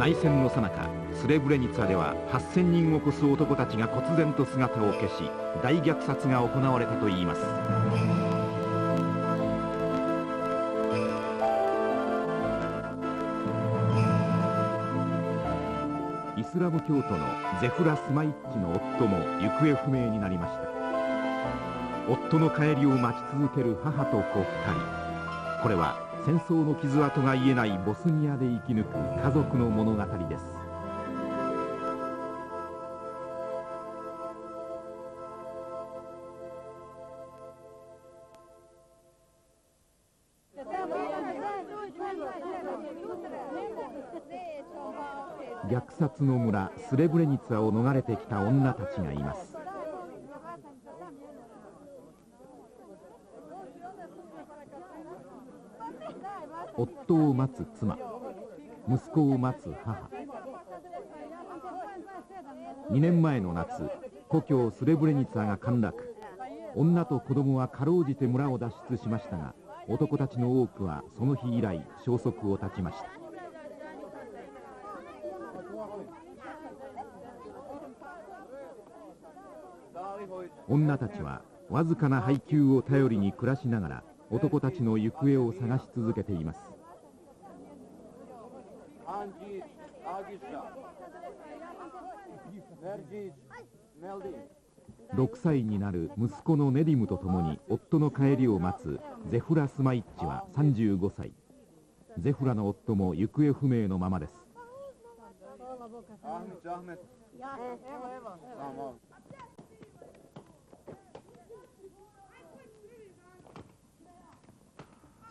内戦の最中スレブレニツァでは8000人を超す男たちが忽然と姿を消し大虐殺が行われたといいます。イスラム教徒のゼフラ・スマイッチの夫も行方不明になりました。夫の帰りを待ち続ける母と子2人。これは戦争の傷跡が癒えないボスニアで生き抜く家族の物語です。虐殺の村スレブレニツァを逃れてきた女たちがいます。夫を待つ妻息子を待つ母。2年前の夏故郷スレブレニツァが陥落。女と子供はかろうじて村を脱出しましたが男たちの多くはその日以来消息を絶ちました。女たちはわずかな配給を頼りに暮らしながら男たちの行方を探し続けています。6歳になる息子のネディムと共に夫の帰りを待つゼフラ・スマイッチは35歳。ゼフラの夫も行方不明のままです。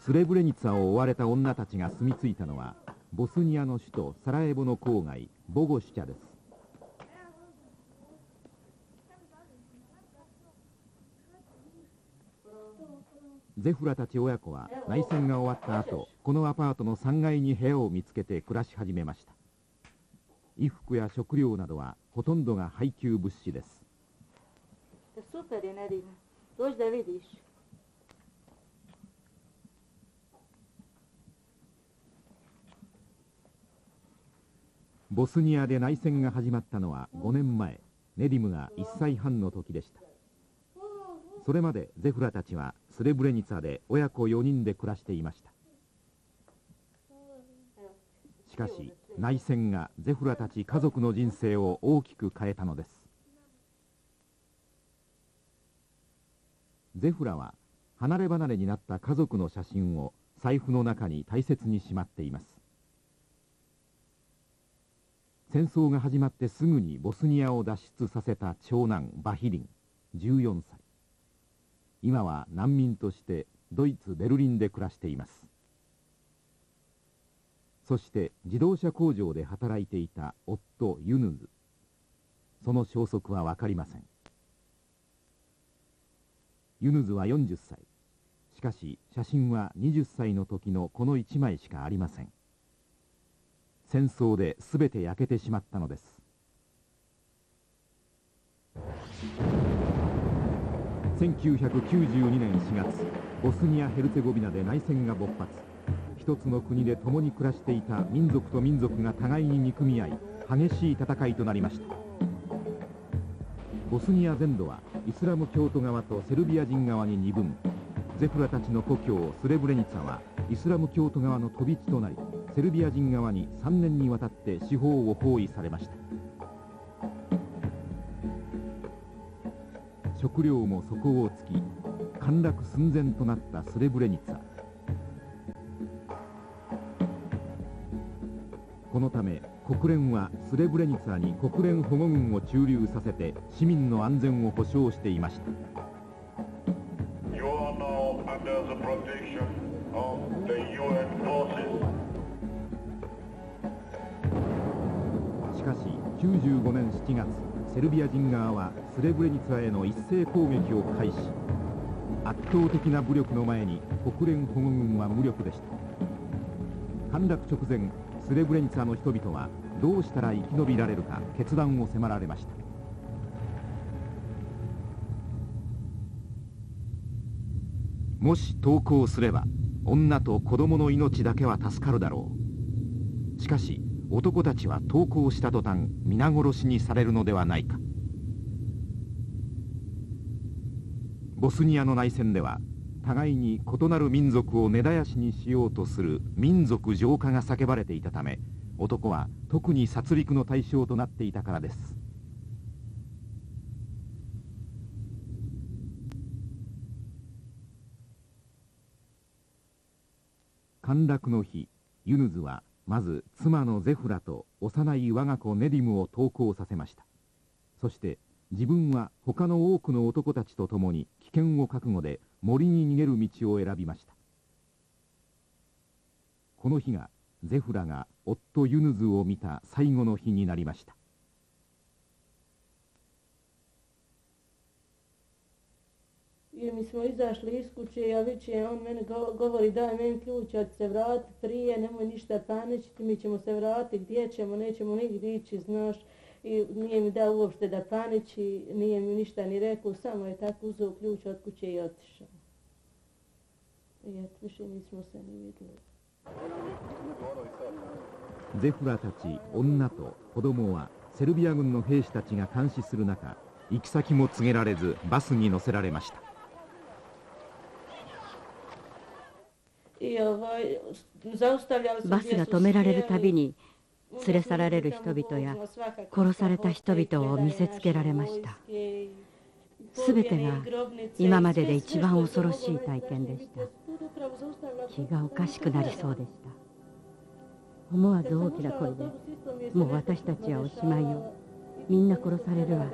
スレブレニツァを追われた女たちが住み着いたのはボスニアの首都サラエボの郊外ボゴシチャです。ゼフラたち親子は内戦が終わった後このアパートの3階に部屋を見つけて暮らし始めました。衣服や食料などはほとんどが配給物資です。ボスニアで内戦が始まったのは5年前。ネディムが1歳半の時でした。それまでゼフラたちはスレブレニツァで親子4人で暮らしていました。しかし内戦がゼフラたち家族の人生を大きく変えたのです。ゼフラは離れ離れになった家族の写真を財布の中に大切にしまっています。戦争が始まってすぐにボスニアを脱出させた長男バヒリン14歳。今は難民としてドイツ・ベルリンで暮らしています。そして自動車工場で働いていた夫ユヌズ。その消息は分かりません。ユヌズは40歳。しかし写真は20歳の時のこの1枚しかありません。戦争で全て焼けてしまったのです。1992年4月ボスニア・ヘルツェゴビナで内戦が勃発。一つの国で共に暮らしていた民族と民族が互いに憎み合い激しい戦いとなりました。ボスニア全土はイスラム教徒側とセルビア人側に二分。ゼフラたちの故郷スレブレニツァはイスラム教徒側の飛び地となりセルビア人側に3年にわたって司法を包囲されました。食料も底をつき陥落寸前となったスレブレニツァ。このため国連はスレブレニツァに国連保護軍を駐留させて市民の安全を保障していました。1995年7月セルビア人側はスレブレニツァへの一斉攻撃を開始。圧倒的な武力の前に国連保護軍は無力でした。陥落直前スレブレニツァの人々はどうしたら生き延びられるか決断を迫られました。もし投降すれば女と子供の命だけは助かるだろう。しかし男たちは投降した途端皆殺しにされるのではないか。ボスニアの内戦では互いに異なる民族を根絶やしにしようとする民族浄化が叫ばれていたため男は特に殺戮の対象となっていたからです。陥落の日ユヌズはまず妻のゼフラと幼い我が子ネディムを投降させました。そして自分は他の多くの男たちと共に危険を覚悟で森に逃げる道を選びました。この日がゼフラが夫ユヌズを見た最後の日になりました。I mi smo izašli iz kuće, ja viče, on meni go, govori daj meni ključ, ja ću se vratiti prije, nemoj ništa paničiti, mi ćemo se vratiti, gdje ćemo, nećemo nigdje ići, znaš. I nije mi dao uopšte da paniči, nije mi ništa ni rekao, samo je tako uzeo ključ od kuće i otišao. I eto, više nismo se ni vidjeli. ゼフラたち女と子供はセルビア軍の兵士たちが監視する中行き先も告げられずバスに乗せられました バスが止められるたびに連れ去られる人々や殺された人々を見せつけられました。すべてが今までで一番恐ろしい体験でした。気がおかしくなりそうでした。思わず大きな声で「もう私たちはおしまいよ。みんな殺されるわ」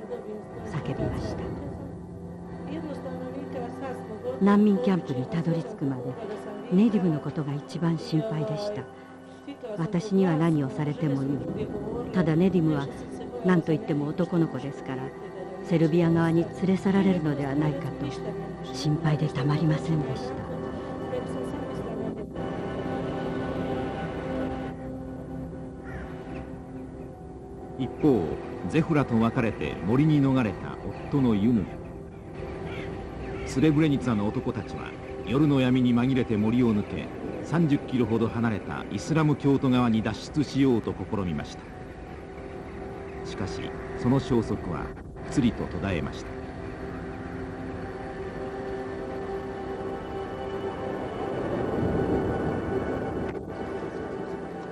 叫びました。難民キャンプにたどり着くまでネイティブのことが一番心配でした。私には何をされてもいい。ただネディムは何と言っても男の子ですからセルビア側に連れ去られるのではないかと心配でたまりませんでした。一方ゼフラと別れて森に逃れた夫のユヌ。スレブレニツァの男たちは夜の闇に紛れて森を抜け30キロほど離れたイスラム教徒側に脱出しようと試みました。しかしその消息はくつりと途絶えました。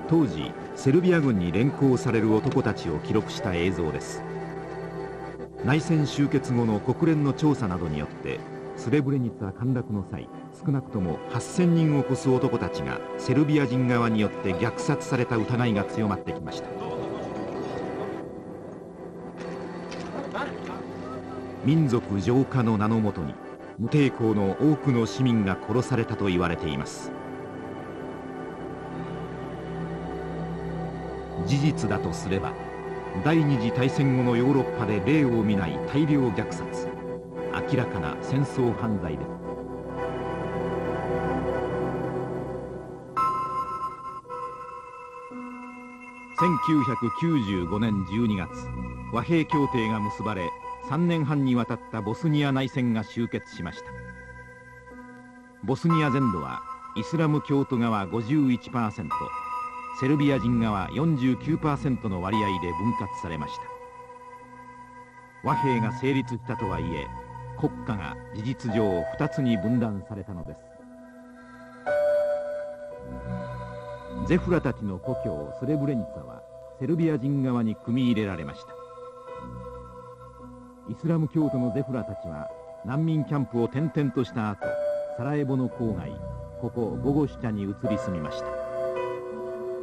当時セルビア軍に連行される男たちを記録した映像です。内戦終結後の国連の調査などによってスレブレニツァ陥落の際少なくとも8000人を超す男たちがセルビア人側によって虐殺された疑いが強まってきました民族浄化の名のもとに無抵抗の多くの市民が殺されたと言われています事実だとすれば第二次大戦後のヨーロッパで例を見ない大量虐殺明らかな戦争犯罪です。1995年12月和平協定が結ばれ3年半にわたったボスニア内戦が終結しました。ボスニア全土はイスラム教徒側51%セルビア人側49%の割合で分割されました。和平が成立したとはいえ国家が事実上2つに分断されたのです。ゼフラたちの故郷スレブレニツァはセルビア人側に組み入れられました。イスラム教徒のゼフラたちは難民キャンプを転々とした後サラエボの郊外ここボゴシチャに移り住みました。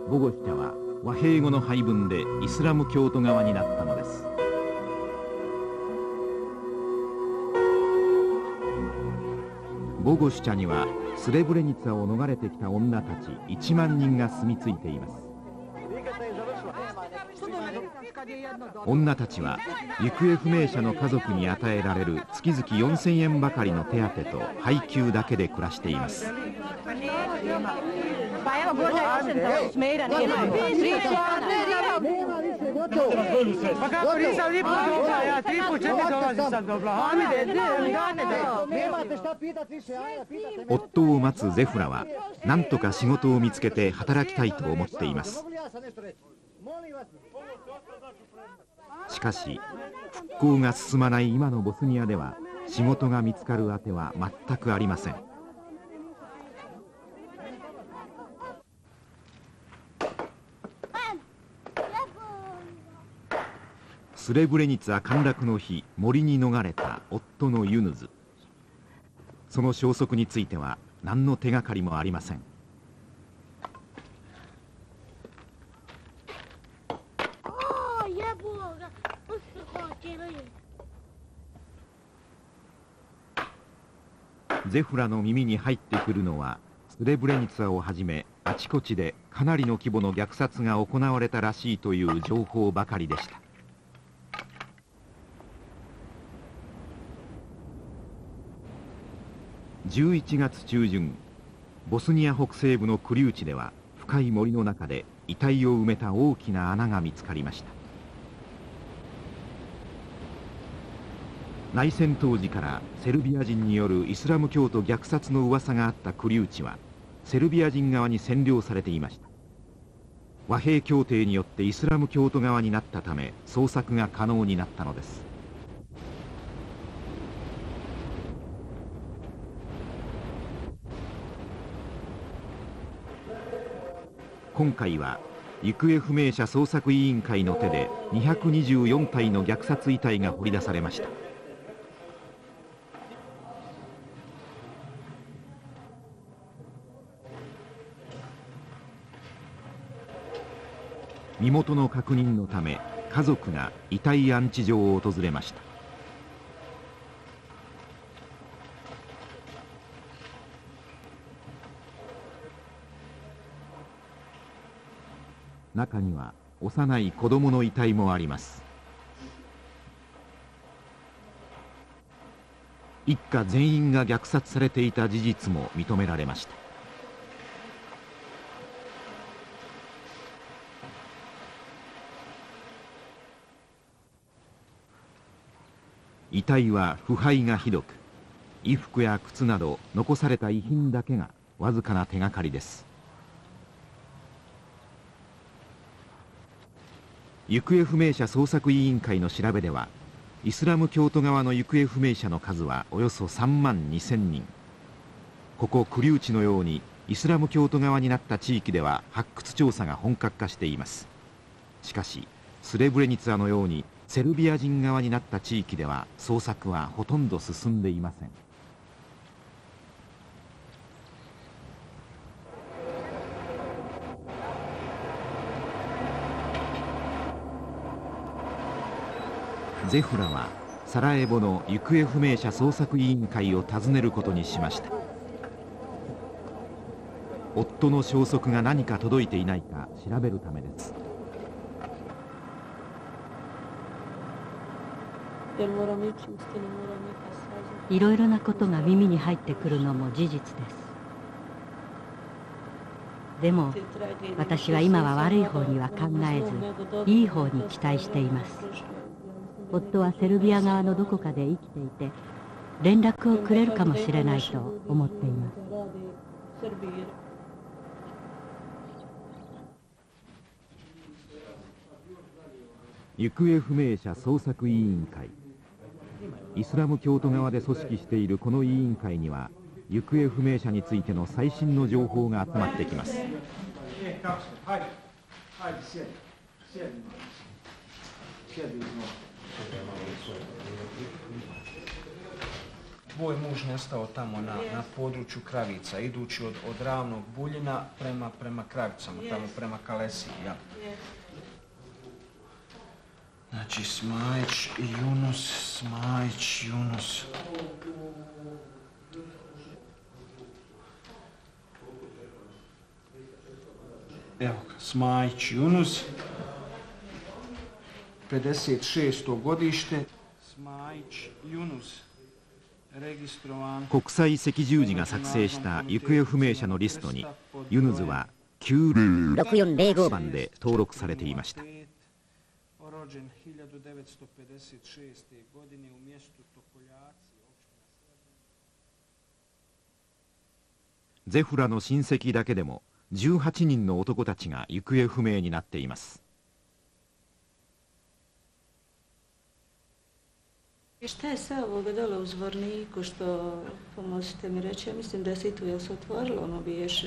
ボゴシチャは和平後の配分でイスラム教徒側になったのです。ボゴシュチャにはスレブレニツァを逃れてきた女たち1万人が住み着いています。女たちは行方不明者の家族に与えられる月々4000円ばかりの手当と配給だけで暮らしています。夫を待つゼフラは何とか仕事を見つけて働きたいと思っていますしかし復興が進まない今のボスニアでは仕事が見つかるあては全くありませんスレブレニツァ陥落の日森に逃れた夫のユヌズ。その消息については何の手がかりもありません。ゼフラの耳に入ってくるのはスレブレニツァをはじめあちこちでかなりの規模の虐殺が行われたらしいという情報ばかりでした。11月中旬ボスニア北西部のクリウチでは深い森の中で遺体を埋めた大きな穴が見つかりました。内戦当時からセルビア人によるイスラム教徒虐殺の噂があったクリウチはセルビア人側に占領されていました。和平協定によってイスラム教徒側になったため捜索が可能になったのです。今回は行方不明者捜索委員会の手で224体の虐殺遺体が掘り出されました。身元の確認のため家族が遺体安置所を訪れました。中には幼い子供の遺体もあります。一家全員が虐殺されていた事実も認められました。遺体は腐敗がひどく衣服や靴など残された遺品だけがわずかな手がかりです。行方不明者捜索委員会の調べではイスラム教徒側の行方不明者の数はおよそ3万2000人。ここクリウチのようにイスラム教徒側になった地域では発掘調査が本格化しています。しかしスレブレニツァのようにセルビア人側になった地域では捜索はほとんど進んでいません。ゼフラはサラエボの行方不明者捜索委員会を訪ねることにしました。夫の消息が何か届いていないか調べるためです。いろいろなことが耳に入ってくるのも事実です。でも私は今は悪い方には考えずいい方に期待しています。夫はセルビア側のどこかで生きていて連絡をくれるかもしれないと思っています。行方不明者捜索委員会。イスラム教徒側で組織しているこの委員会には行方不明者についての最新の情報が集まってきます。Moj muž nestao tamo na, na području Kravica, idući od, od ravnog Buljina prema, prema Kravicama, tamo prema Kalesi. Ja. Znači Smajić Junus, Smajić, Junus. Evo ga, Smajić, Junus. 56. godište. 国際赤十字が作成した行方不明者のリストにユヌズは96405番で登録されていましたゼフラの親戚だけでも18人の男たちが行方不明になっています Šta je sve ovoga dole u Zvorniku što, pomozite mi reći, ja mislim da si tu, jel se otvorilo ono biješe?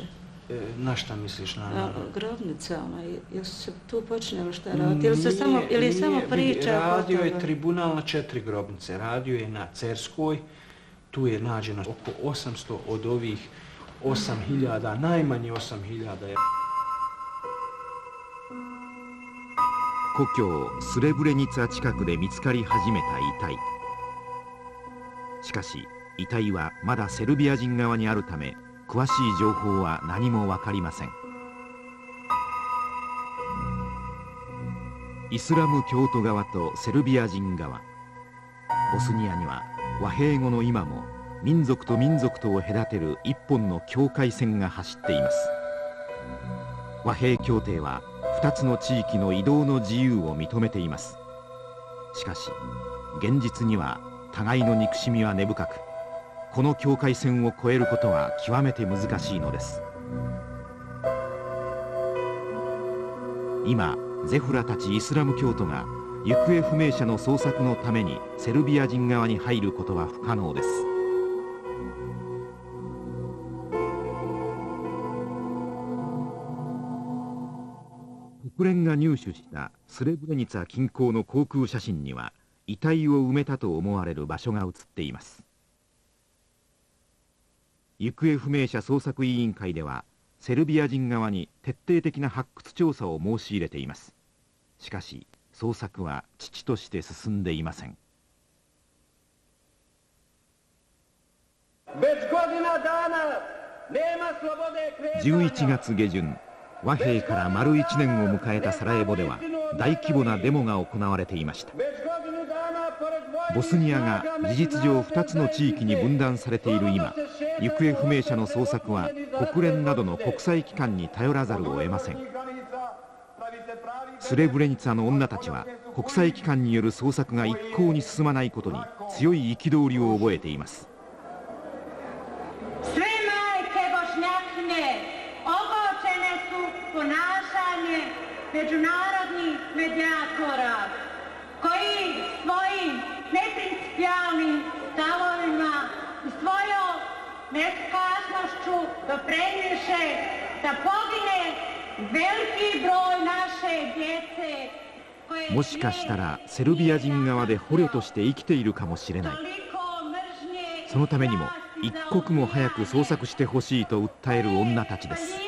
E, na šta misliš? Na, na... grobnica, ona, jel se tu počinjelo šta raditi? Ili, se samo, ili nije, samo priča? Radio je tribunal na četiri grobnice. Radio je na Cerskoj, tu je nađeno oko 800 od ovih 8000, najmanje 8000 je... 故郷スレブレニツァ近くで見つかり始めた遺体 しかし遺体はまだセルビア人側にあるため詳しい情報は何も分かりません。イスラム教徒側とセルビア人側。ボスニアには和平後の今も民族と民族とを隔てる一本の境界線が走っています。和平協定は2つの地域の移動の自由を認めています。しかし現実には互いの憎しみは根深くこの境界線を越えることは極めて難しいのです。今ゼフラたちイスラム教徒が行方不明者の捜索のためにセルビア人側に入ることは不可能です。国連が入手したスレブレニツァ近郊の航空写真には遺体を埋めたと思われる場所が写っています。行方不明者捜索委員会ではセルビア人側に徹底的な発掘調査を申し入れています。しかし捜索は遅々として進んでいません。11月下旬和平から丸1年を迎えたサラエボでは大規模なデモが行われていましたボスニアが事実上2つの地域に分断されている今行方不明者の捜索は国連などの国際機関に頼らざるを得ません。スレブレニツァの女たちは国際機関による捜索が一向に進まないことに強い憤りを覚えています。もしかしたらセルビア人側で捕虜として生きているかもしれないそのためにも一刻も早く捜索してほしいと訴える女たちです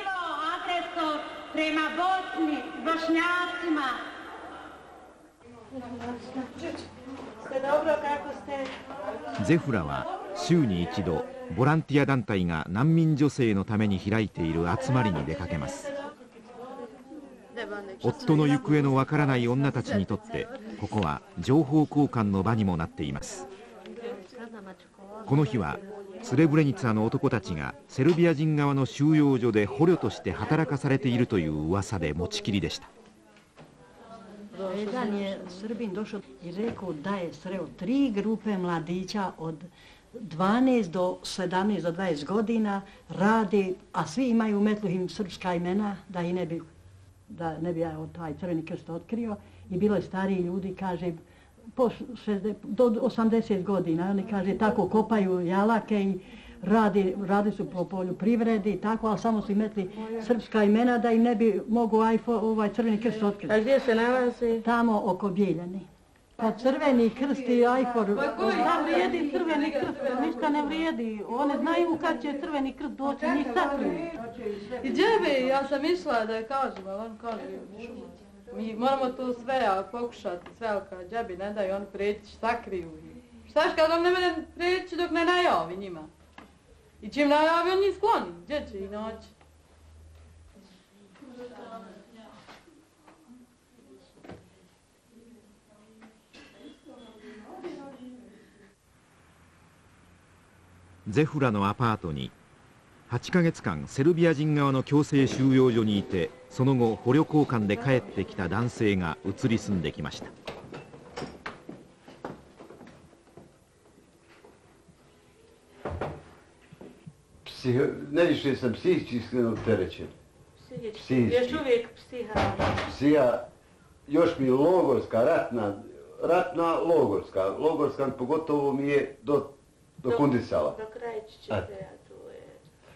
ゼフラは週に一度ボランティア団体が難民女性のために開いている集まりに出かけます。夫の行方のわからない女たちにとってここは情報交換の場にもなっています。この日はスレブレニツァの男たちがセルビア人側の収容所で捕虜として働かされているという噂で持ちきりでした。Jedan je Srbin došao i rekao da je sreo tri grupe mladića od 12 do 17 do 20 godina radi, a svi imaju u Metluhim srpska imena, da i ne bi, da ne bi ja taj crveni krst otkrio. I bilo je stariji ljudi, kaže, po 60, do 80 godina, oni kaže, tako kopaju jalake i radi, radi su po polju privredi i tako, ali samo su metli srpska imena da im ne bi mogu ovaj crveni krst otkriti. A gdje se nalazi? Tamo oko Bijeljani. Pa crveni krst i ajfor. Pa koji ne vrijedi crveni krst? Ništa ne vrijedi. One znaju kad će crveni krst doći, njih sakriju. I džebe, ja sam mislila da je kažem, ali on kaže, mi moramo tu sve pokušati, sve, ali kad džebi ne daju, oni preći, sakriju. Štaš kad on ne mene preći dok ne najavi njima? I čim najavi, on njih skloni. Gdje će ih naći? ゼフラのアパートに8ヶ月間セルビア人側の強制収容所にいてその後捕虜交換で帰ってきた男性が移り住んできました Najviše sam psihički opterećen. Psihički? Još uvijek psiha? Psiha, još mi logorska, ratna, ratna logorska. Logorska pogotovo mi je do, do, do Kundisala. Do Krajičića, ja tu je.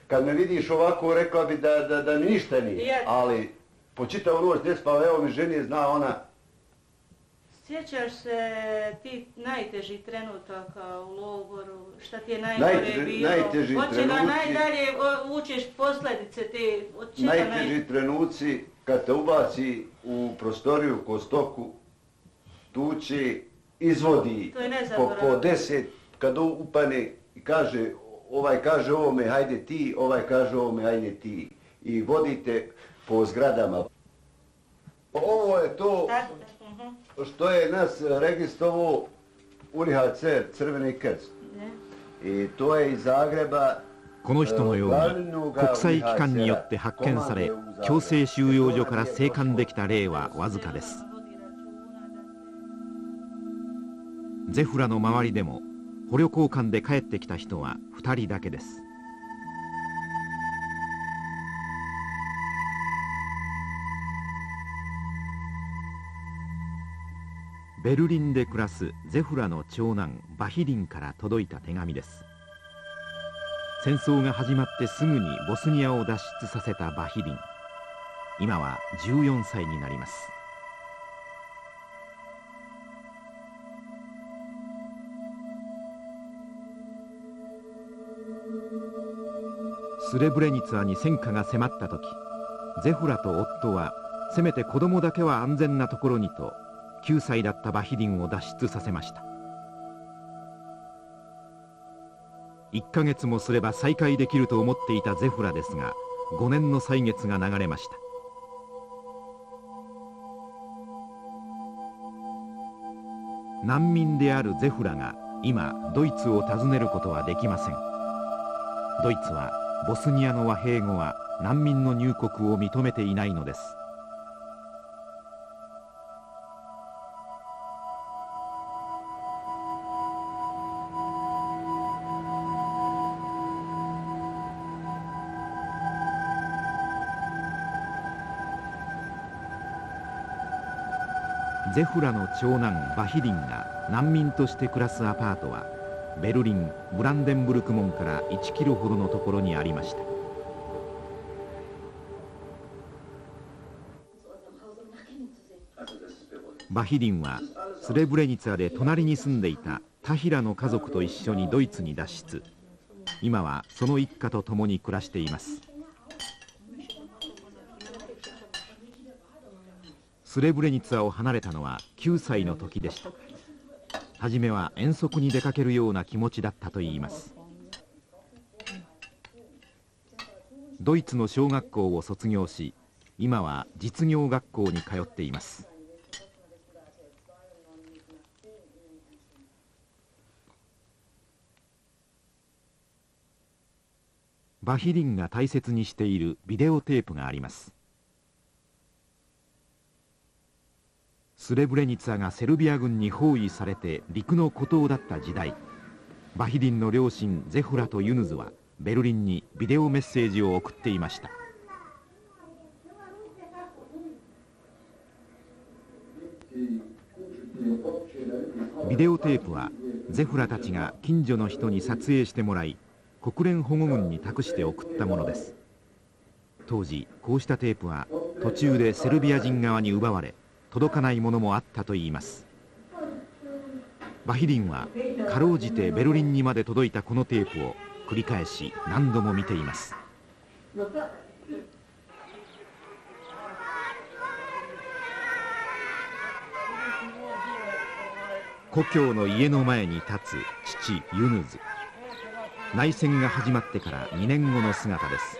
Kad me vidiš ovako, rekla bi da, da, da mi ništa nije, ja. ali po čitavu noć ne spava, evo mi ženi zna ona. Sjećaš se ti najteži trenutaka u logoru, šta ti je najgore najteži, bilo? Najteži Hoće trenuci. da najdalje učeš posljedice te, od čega Najteži naj... trenuci kad te ubaci u prostoriju ko stoku, tuči, izvodi po, po deset, kad upane i kaže, ovaj kaže ovome, hajde ti, ovaj kaže ovome, hajde ti. I vodite po zgradama. Ovo je to što je nas registrovo UNHCR, Crveni krst. I この人のように国際機関によって発見され強制収容所から生還できた例はわずかです。ゼフラの周りでも捕虜交換で帰ってきた人は2人だけですベルリンで暮らすゼフラの長男バヒリンから届いた手紙です。戦争が始まってすぐにボスニアを脱出させたバヒリン。今は14歳になります。スレブレニツァに戦火が迫った時ゼフラと夫はせめて子供だけは安全なところにと9歳だったバヒリンを脱出させました。1ヶ月もすれば再会できると思っていたゼフラですが5年の歳月が流れました。難民であるゼフラが今ドイツを訪ねることはできません。ドイツはボスニアの和平後は難民の入国を認めていないのです。ゼフラの長男バヒリンが難民として暮らすアパートはベルリン・ブランデンブルク門から1キロほどのところにありました。バヒリンはスレブレニツァで隣に住んでいたタヒラの家族と一緒にドイツに脱出。今はその一家と共に暮らしています。スレブレニツァを離れたのは9歳の時でした。初めは遠足に出かけるような気持ちだったといいます。ドイツの小学校を卒業し今は実業学校に通っています。バヒリンが大切にしているビデオテープがあります。スレブレニツァがセルビア軍に包囲されて陸の孤島だった時代バヒリンの両親ゼフラとユヌズはベルリンにビデオメッセージを送っていました。ビデオテープはゼフラたちが近所の人に撮影してもらい国連保護軍に託して送ったものです。当時こうしたテープは途中でセルビア人側に奪われ届かないものもあったといいます。バヒリンはかろうじてベルリンにまで届いたこのテープを繰り返し何度も見ています。故郷の家の前に立つ父ユヌズ。内戦が始まってから2年後の姿です。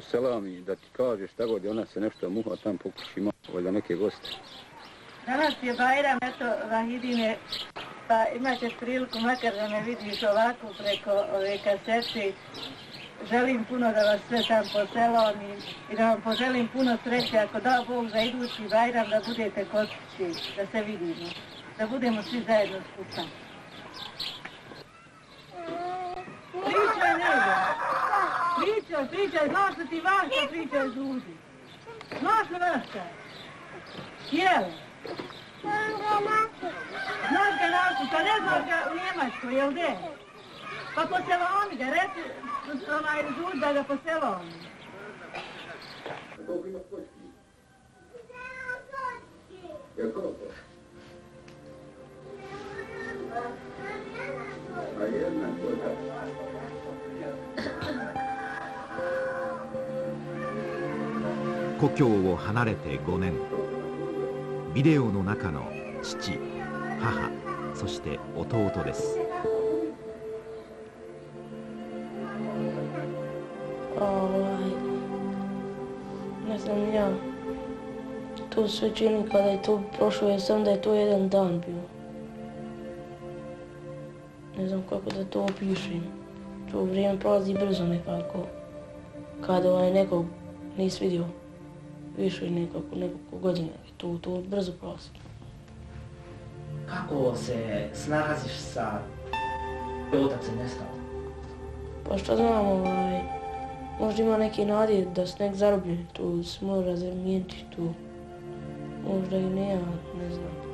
poselam i da ti kaže šta god, ona se nešto muha tam pokuši ima, valjda neke goste. Danas je Bajram, eto, Vahidine, pa imat ćeš priliku makar da me vidiš ovako preko ove kasete. Želim puno da vas sve tam poselam i, i da vam poželim puno sreće ako da Bog za idući Bajram da budete kod da se vidimo, da budemo svi zajedno skupa. Pričaj nego pričaš, pričaj, znaš da ti vaša pričaš ljudi. Znaš li vaša? Jel? Znaš ga našu, pa ne znaš ga u Njemačkoj, jel de? Pa posela oni ga, reci onaj žud da ga posela oni. Jel koliko? A jedna koja. 故郷を離れて5年ビデオの中の父母そして弟です to sve čini kada je to prošlo, je sam da je to jedan dan bio. Ne znam kako da to opišem. To vrijeme prolazi brzo nekako. Kada ovaj nekog nisi vidio više nekako nekoliko godina i to, to brzo prolazi. Kako se snalaziš sa otac je nestao? Pa što znam, ovaj, možda ima neki nadje da se nek zarobljen, tu se mora zamijeniti tu. Možda i ne, ja ne znam.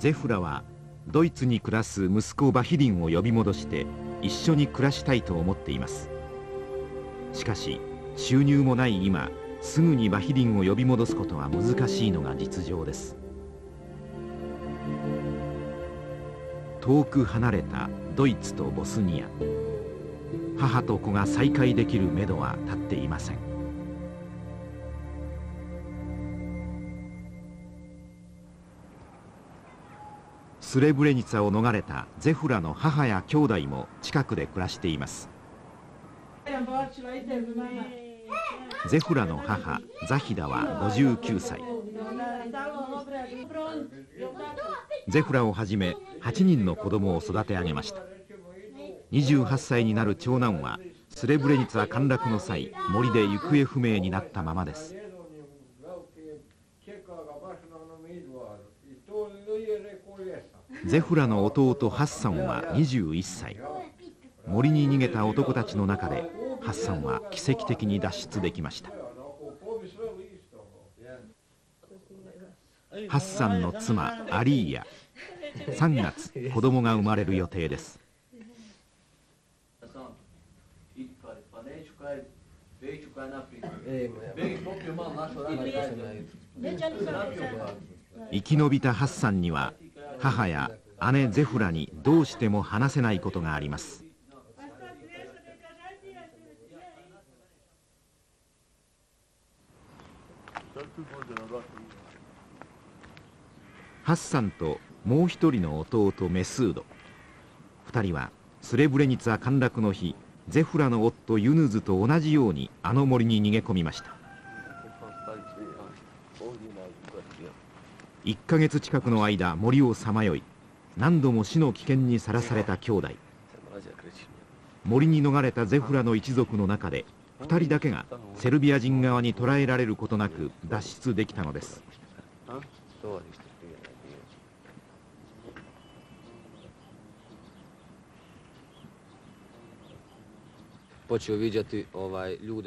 Zefura はドイツに暮らす息子バヒディンを呼び戻して一緒に暮らしたいと思っています。しかし収入もない今すぐにバヒデンを呼び戻すことは難しいのが実情です。遠く離れたドイツとボスニア。母と子が再会できるめどは立っていません。スレブレニツァを逃れたゼフラの母や兄弟も近くで暮らしています。ゼフラの母ザヒダは59歳。ゼフラをはじめ8人の子供を育て上げました。28歳になる長男はスレブレニツァ陥落の際森で行方不明になったままです。ゼフラの弟ハッサンは21歳。森に逃げた男たちの中でハッサンは奇跡的に脱出できました。ハッサンの妻アリーヤ。3月子供が生まれる予定です。生き延びたハッサンには母や姉ゼフラにどうしても話せないことがあります。ハッサンともう一人の弟メスード。二人はスレブレニツァ陥落の日ゼフラの夫ユヌズと同じようにあの森に逃げ込みました。1ヶ月近くの間森をさまよい何度も死の危険にさらされた兄弟。森に逃れたゼフラの一族の中で2人だけがセルビア人側に捕らえられることなく脱出できたのです。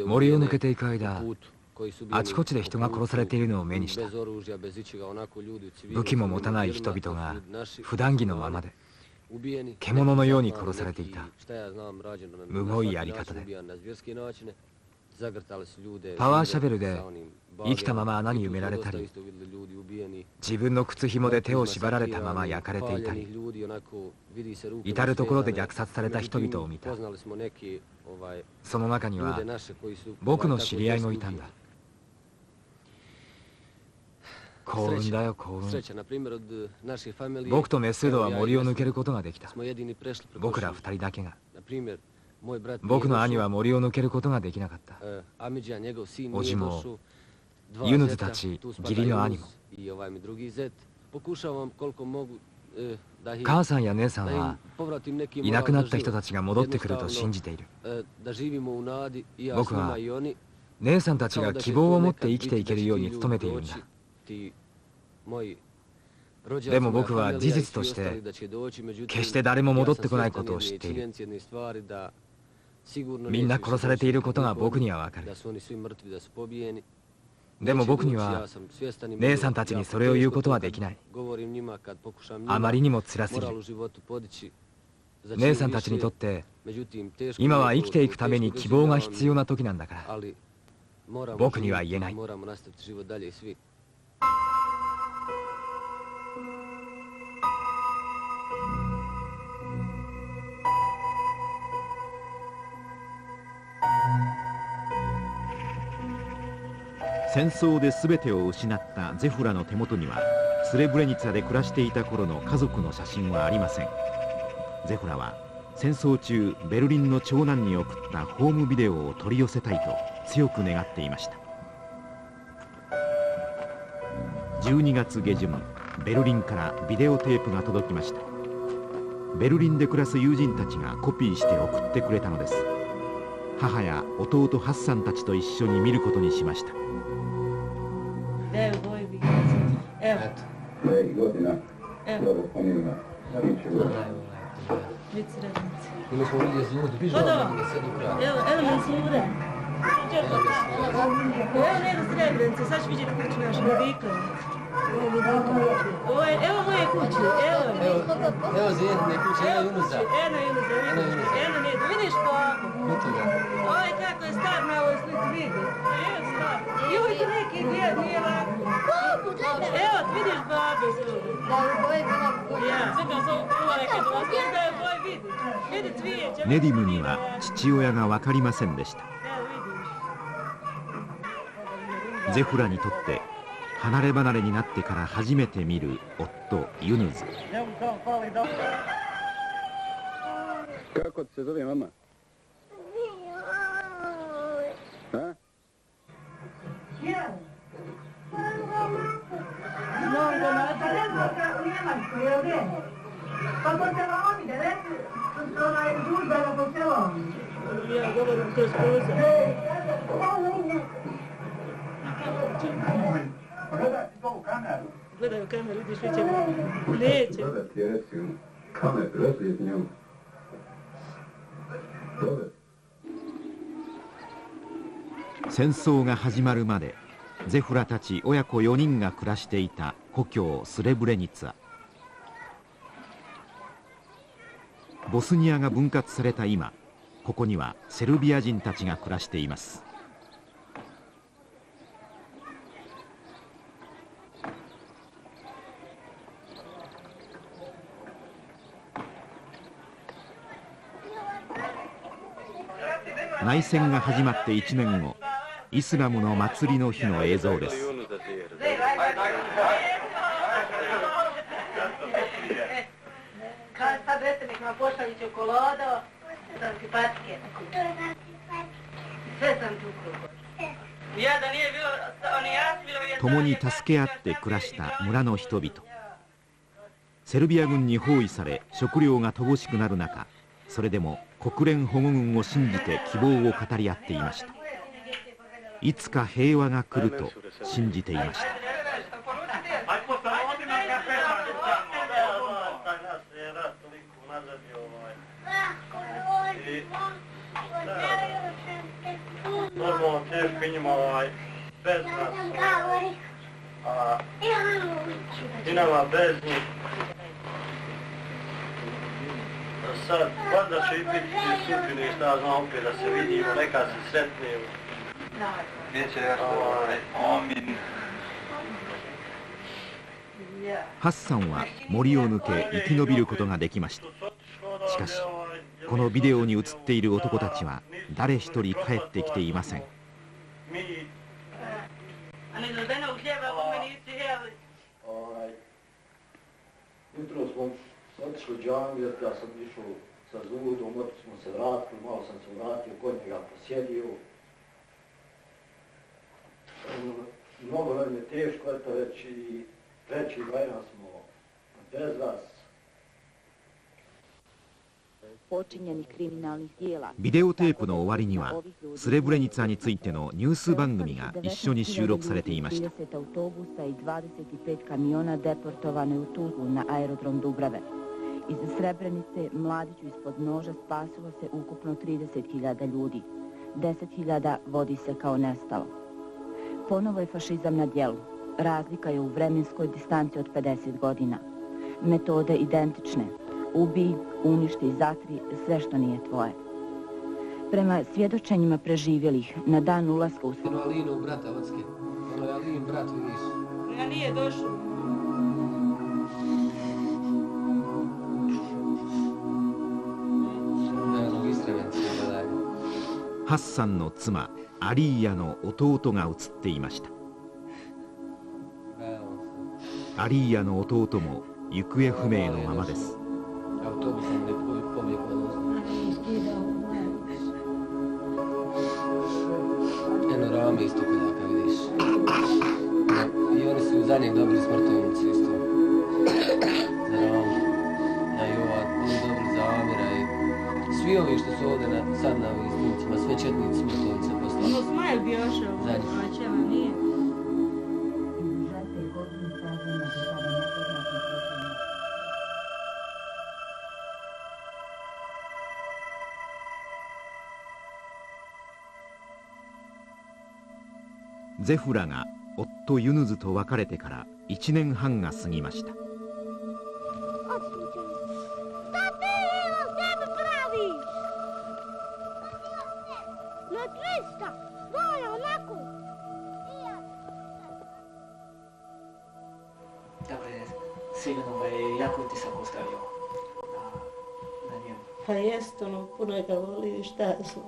森を抜けていく間あちこちで人が殺されているのを目にした。武器も持たない人々が普段着のままで獣のように殺されていた。むごいやり方で。パワーシャベルで生きたまま穴に埋められたり自分の靴紐で手を縛られたまま焼かれていたり至る所で虐殺された人々を見た。その中には僕の知り合いもいたんだ。幸運だよ幸運。僕とメスードは森を抜けることができた僕ら二人だけが僕の兄は森を抜けることができなかったおじもユヌズたち義理の兄も母さんや姉さんはいなくなった人たちが戻ってくると信じている僕は姉さんたちが希望を持って生きていけるように努めているんだでも僕は事実として決して誰も戻ってこないことを知っている。みんな殺されていることが僕にはわかる。でも僕には姉さんたちにそれを言うことはできない。あまりにも辛すぎる。姉さんたちにとって今は生きていくために希望が必要な時なんだから。僕には言えない。戦争で全てを失ったゼフラの手元にはスレブレニツァで暮らしていた頃の家族の写真はありません。ゼフラは戦争中ベルリンの長男に送ったホームビデオを取り寄せたいと強く願っていました。12月下旬ベルリンからビデオテープが届きました。ベルリンで暮らす友人たちがコピーして送ってくれたのです。母や弟ハッサンたちと一緒に見ることにしました。Evo, boji bi Evo. Ne, godina. Evo. Dobro, pomirila. Biće u Vidi srednici. Ili smo vidjeli ljudi, pižu Pa da. da se ukrao. Evo, evo menzure. Evo ne do srebrenice, sad ću vidjeti kuću našu, Vidikovi. Ovo je, evo moje kuće, evo. Evo, evo zjedne kuće, evo Junuza. Eu nu za. Eu nu za. vidiš babu? Kutu ga. Oj, kako je star na ovoj slici, vidi. Evo star. I ovo je tu neki djed, nije lako. Evo, vidiš babu svoju. Ja. Čekam sam uvare kad vas da je boj vidi. Vidi cvijeće. ネディムには父親が分かりませんでしたゼフラにとって離れ離れになってから初めて見る夫ユヌズ Kako ti se zove mama? Ha? Znam ga na Ja govorim kroz prozor. Gledaj u kameru, vidiš, vi će Neće. Dole ti je reci mu. Kamer, reci njemu. Dole. 戦争が始まるまでゼフラたち親子4人が暮らしていた故郷スレブレニツァボスニアが分割された今ここにはセルビア人たちが暮らしています内戦が始まって1年後イスラムの祭りの日の映像です。共に助け合って暮らした村の人々。セルビア軍に包囲され食料が乏しくなる中それでも国連保護軍を信じて希望を語り合っていました。いつか平和が来ると信じていました bez nas, a i nama bez njih. A Sad, valjda će i biti sudbinu i šta znam opet da se vidimo, neka se sretnemo. Neće ovaj, amin. ハッサンは森を抜け生き延びることができましたしかしこのビデオに映っている男たちは誰一人帰ってきていません Jutro smo otišli džamiju, ja sam išao sa Zudom, opet smo se vratili, malo sam se vratio, kod njega posjedio. Mnogo nam je teško, eto već i treći bajna smo bez vas. ビデオテープの終わりにはスレブレニツァについてのニュース番組が一緒に収録されていました30 autobusa i 25 kamiona deportovano je u Tuzlu na aerodrom Dubrave. Iz Srebrenice mladiću ispod noža spasilo se ukupno 30.000 ljudi. 10.000 vodi se kao nestalo. Ponovo je fašizam na dijelu. Razlika je u vremenskoj distanci od 50 godina. Metode identične. Ubij, uništi, zatri sve što nije tvoje. Prema svjedočenjima preživjelih, na dan ulaska u... Ono Alinu, brata Ocke. Ono je Alin, brat, vidiš. Ja nije došao. ハッサンの妻アリーヤの弟が映っていました。アリーヤの弟も行方不明のままです。Autobusom ne pobjegla Eno rame ovi što su ovdje na, sad na ovim snimcima, sve četnici smrtovnice poslali. Ono Smajl bi ošao. A čeva nije.「ゼフラが夫ユヌズと別れてから1年半が過ぎました je zlo.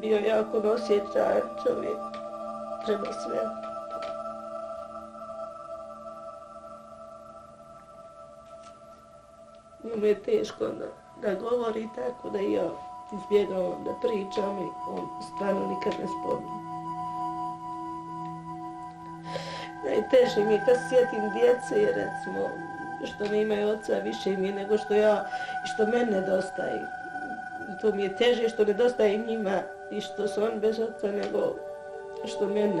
Bio jako nosječajan čovjek prema svemu. Njemu je teško da, da govori tako da ja izbjegavam da pričam i on stvarno nikad ne spominje. Najteže mi je kad sjetim djece, recimo, što ne imaju oca, više mi je nego što ja, i što mene nedostaje. To mi je teže što nedostaje i njima i što su on bez oca, nego što meni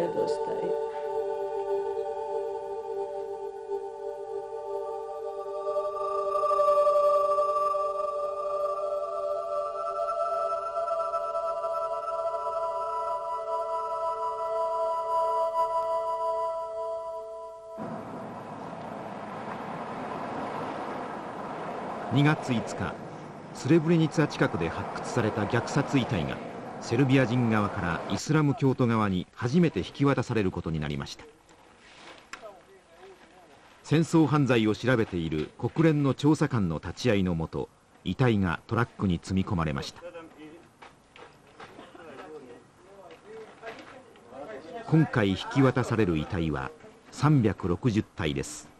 2月5日スレブレニツァ近くで発掘された虐殺遺体がセルビア人側からイスラム教徒側に初めて引き渡されることになりました。戦争犯罪を調べている国連の調査官の立ち会いのもと遺体がトラックに積み込まれました。今回引き渡される遺体は360体です。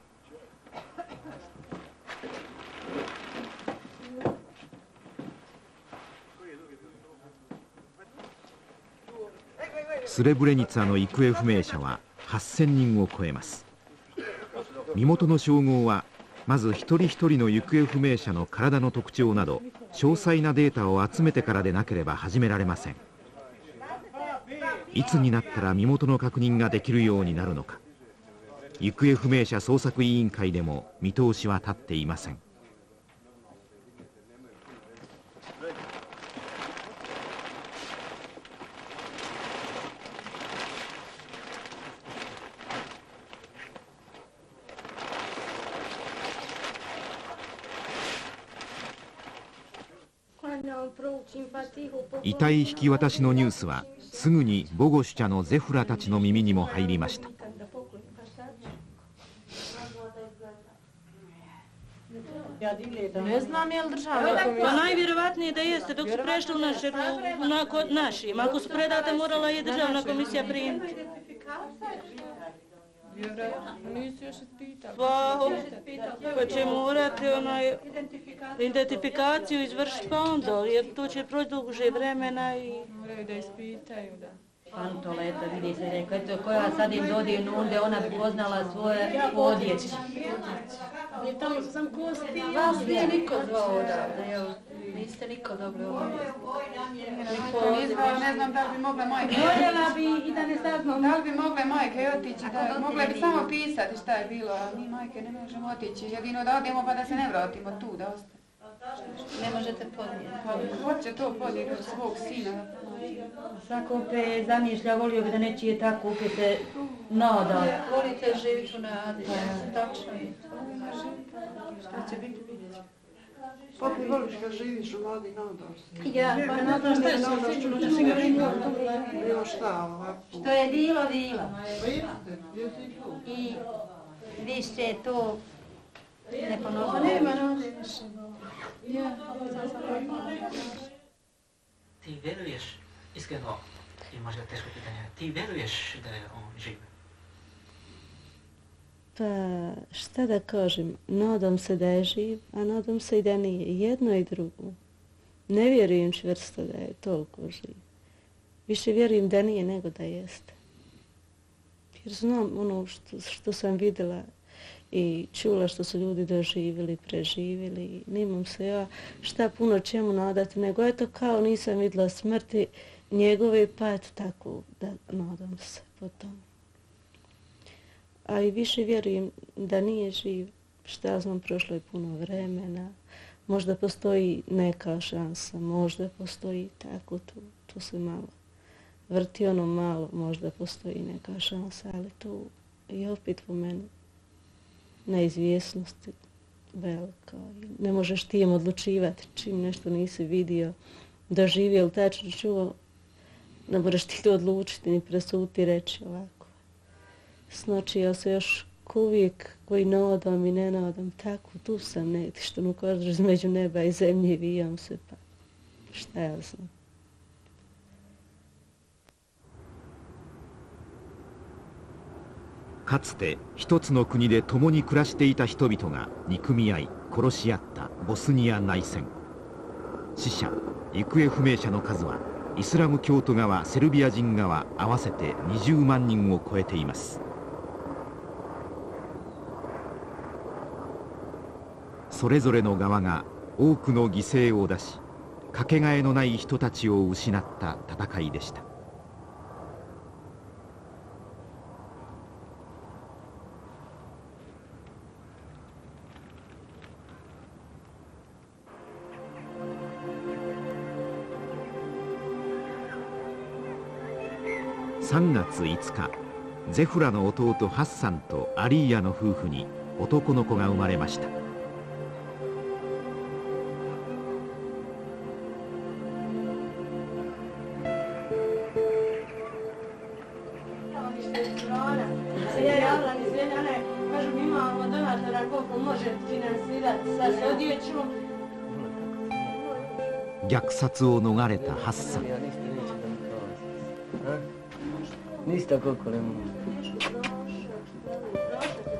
スレブレニツァの行方不明者は8000人を超えます。身元の照合はまず一人一人の行方不明者の体の特徴など詳細なデータを集めてからでなければ始められません。いつになったら身元の確認ができるようになるのか。行方不明者捜索委員会でも見通しは立っていません遺体引き渡しのニュースはすぐにボゴシュチャのゼフラたちの耳にも入りました Pa, pa će morati onaj identifikaciju izvršiti pa onda, jer to će proći duže vremena i... Moraju da ispitaju, da. Pantola, eto, vidi se, rekao, eto, koja sad im dodi nunde, ona bi poznala svoje odjeće. Ja, tamo sam kosti, vas nije niko zvao odavde, ja, Niste niko nije zvao, ne znam da li bi mogle majke... Voljela bi i da ne saznam. Da li bi mogle majke otići, da mogle bi samo pisati šta je bilo, a mi majke ne možemo otići. Jedino da odemo pa da se ne vratimo tu, da ostane. Ne možete podnijeti. Pa hoće to podnijeti od svog sina. Svako pe zamišlja, volio bi da nečije tako upite nada. Volite živjeti u nadi, tačno je. Šta će biti. Pa ti voliš kad živiš u nadi, nadaš se. Ja, pa nadaš se, da se ga ne Evo šta, ovako. Što je bilo, bilo. Pa. I više to ne ponovno. Pa nema nade više. Ja, Ti veruješ, iskreno, i možda teško pitanje, ti veruješ da je on živ? Pa šta da kažem, nadam se da je živ, a nadam se i da nije. Jedno i drugo. Ne vjerujem čvrsto da je toliko živ. Više vjerujem da nije nego da jeste. Jer znam ono što, što sam vidjela i čula što su ljudi doživjeli, preživjeli. Nimam se ja šta puno čemu nadati, nego eto kao nisam vidjela smrti njegove, pa eto tako da nadam se po tome a i više vjerujem da nije živ. Šta znam, prošlo je puno vremena. Možda postoji neka šansa, možda postoji tako, tu, tu se malo vrti ono malo, možda postoji neka šansa, ali tu je opet po meni neizvjesnost velika. Ne možeš ti im odlučivati čim nešto nisi vidio, doživio ili tačno čuo, ne moraš ti to odlučiti ni presuti reći ovako. Znači, ja se još uvijek koji nadam i ne nadam, tako tu sam neki što mu kažeš između neba i zemlje vijam se, pa šta ja znam. かつて一つの国で共に暮らしていた人々が憎み合い殺し合ったボスニア内戦死者行方不明者の数はイスラム教徒側セルビア人側合わせて20万人を超えていますそれぞれの側が多くの犠牲を出しかけがえのない人たちを失った戦いでした。3月5日ゼフラの弟ハッサンとアリーヤの夫婦に男の子が生まれました。Hasan. Nista koliko ne mogu.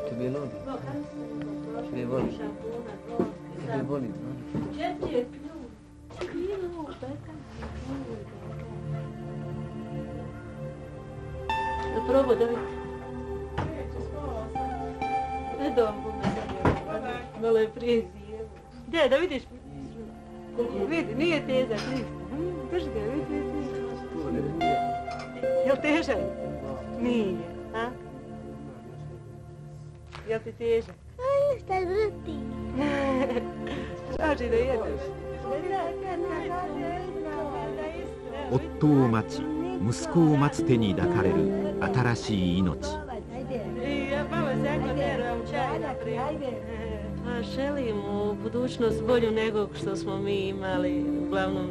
Ti je lodi. Ti je voli. Ti bi voli. Da Je da vidim. Ne dom bude. Malo je prije zijevo. Gdje, da vidiš? Vidi, nije teza, vidiš. Drži ga, vidi, vidi. Jel težak? Nije, a? Jel ti težak? Aj, šta vrti? Traži da jedeš. 夫を待ち息子を待つ手に抱かれる新しい命 Pa želimo budućnost bolju nego što smo mi imali. Uglavnom,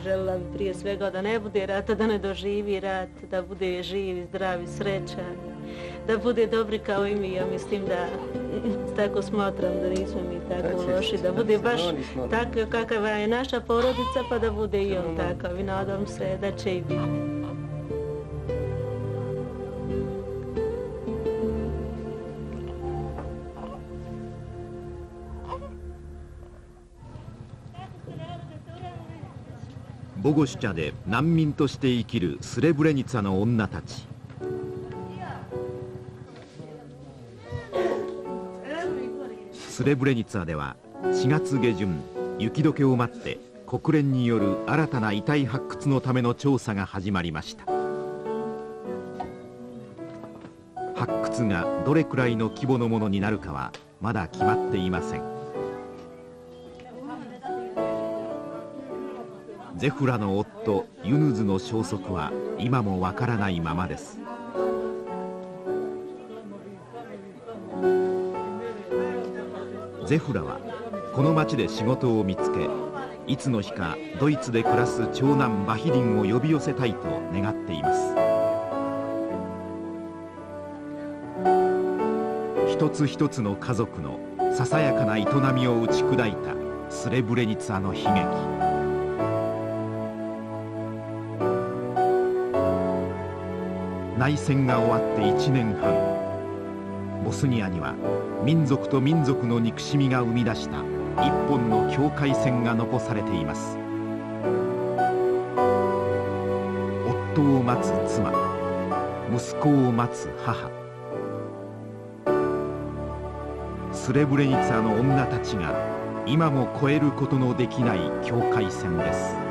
željela bi prije svega da ne bude rata, da ne doživi rat, da bude živ, zdrav i srećan, da bude dobri kao i mi. Ja mislim da tako smatram da nismo mi tako loši, da bude baš tako kakava je naša porodica, pa da bude i on takav. I nadam se da će i biti. ボゴシチャで難民として生きるスレブレニツァの女たち。スレブレニツァでは4月下旬雪解けを待って国連による新たな遺体発掘のための調査が始まりました。発掘がどれくらいの規模のものになるかはまだ決まっていません。ゼフラの夫ユヌズの消息は今もわからないままです。ゼフラはこの町で仕事を見つけいつの日かドイツで暮らす長男バヒリンを呼び寄せたいと願っています。一つ一つの家族のささやかな営みを打ち砕いたスレブレニツァの悲劇。内戦が終わって1年半。ボスニアには民族と民族の憎しみが生み出した一本の境界線が残されています。夫を待つ妻息子を待つ母。スレブレニツァの女たちが今も越えることのできない境界線です。